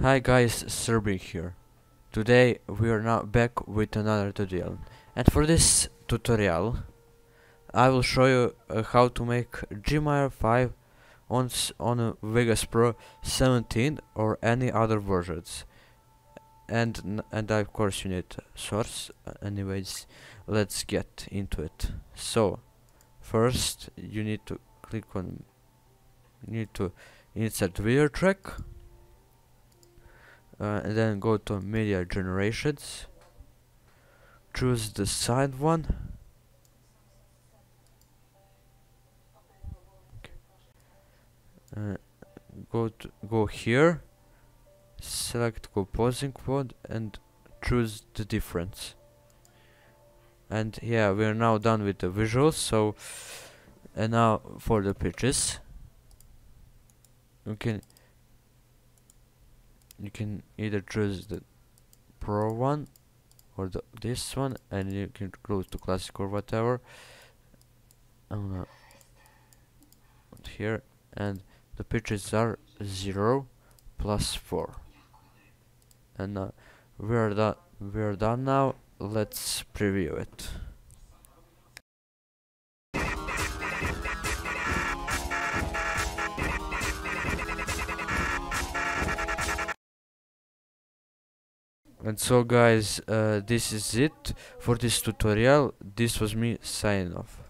Hi guys, Serbic here. Today we are now back with another tutorial. And for this tutorial I will show you uh, how to make G Major 5 on, on Vegas Pro 17 or any other versions. And and of course you need source. Uh, Anyways, let's get into it. So, first you need to click on you need to insert video track uh, and then go to media generators. Choose the side one. Uh, go to go here. Select compositing mode and choose the difference. And yeah we're now done with the visuals so and now for the pitches. Can you can either choose the pro one or the this one and you can go to classic or whatever. I'm gonna here and the pitches are 0 plus 4 and uh, we're done we're done now. Let's preview it And so guys, uh, this is it for this tutorial. This was me signing off.